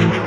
you.